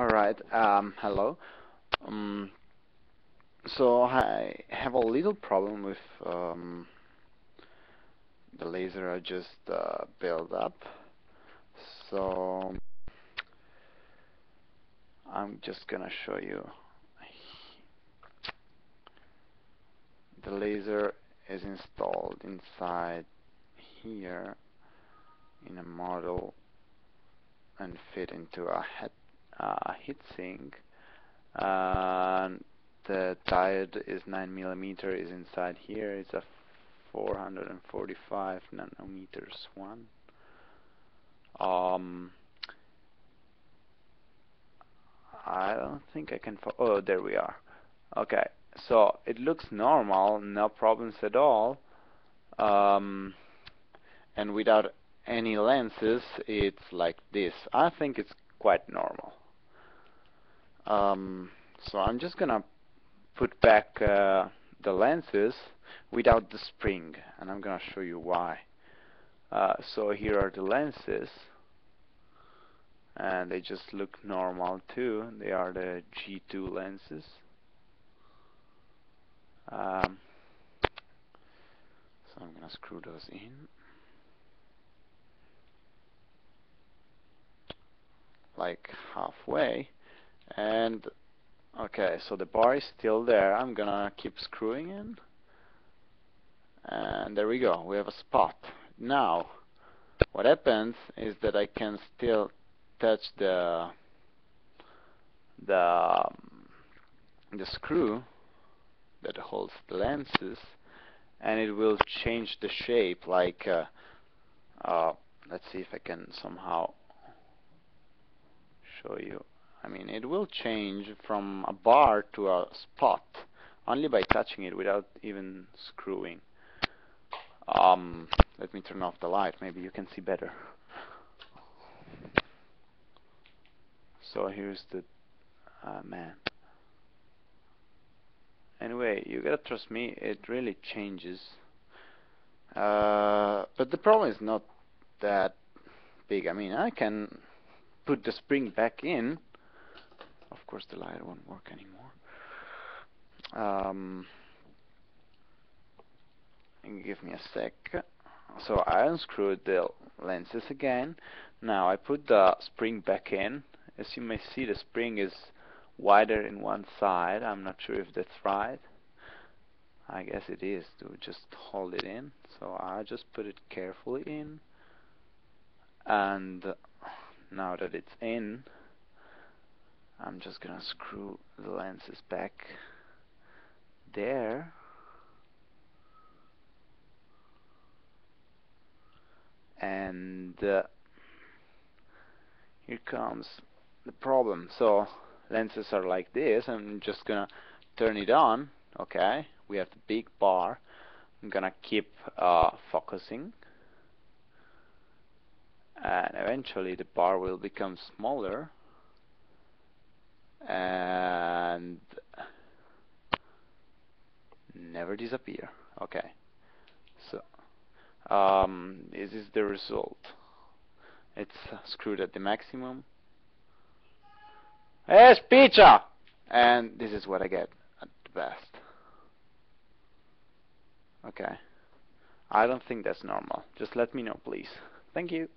Alright, um, hello. Um, so I have a little problem with um, the laser I just uh, built up. So I'm just gonna show you. The laser is installed inside here in a model and fit into a head uh, heatsink and the diode is 9 millimeter is inside here. It's a 445 nanometers one. Um I don't think I can oh there we are. Okay so it looks normal no problems at all. Um, and without any lenses it's like this. I think it's quite normal um, so I'm just gonna put back uh, the lenses without the spring and I'm gonna show you why. Uh, so here are the lenses and they just look normal too. They are the G2 lenses. Um, so I'm gonna screw those in. Like halfway and okay so the bar is still there. I'm gonna keep screwing in. And there we go. We have a spot. Now what happens is that I can still touch the the um, the screw that holds the lenses and it will change the shape like uh, uh, let's see if I can somehow show you mean it will change from a bar to a spot only by touching it without even screwing. Um, let me turn off the light. Maybe you can see better. So here's the uh, man. Anyway you gotta trust me it really changes. Uh, but the problem is not that big. I mean I can put the spring back in of course the light won't work anymore. Um, give me a sec. So I unscrewed the lenses again. Now I put the spring back in. As you may see the spring is wider in one side. I'm not sure if that's right. I guess it is to just hold it in. So I just put it carefully in. And now that it's in I'm just gonna screw the lenses back there. And uh, here comes the problem. So lenses are like this. I'm just gonna turn it on okay? We have the big bar. I'm gonna keep uh, focusing. And eventually the bar will become smaller and never disappear. Okay. So um, this is the result. It's screwed at the maximum. Es pizza! And this is what I get at the best. Okay. I don't think that's normal. Just let me know please. Thank you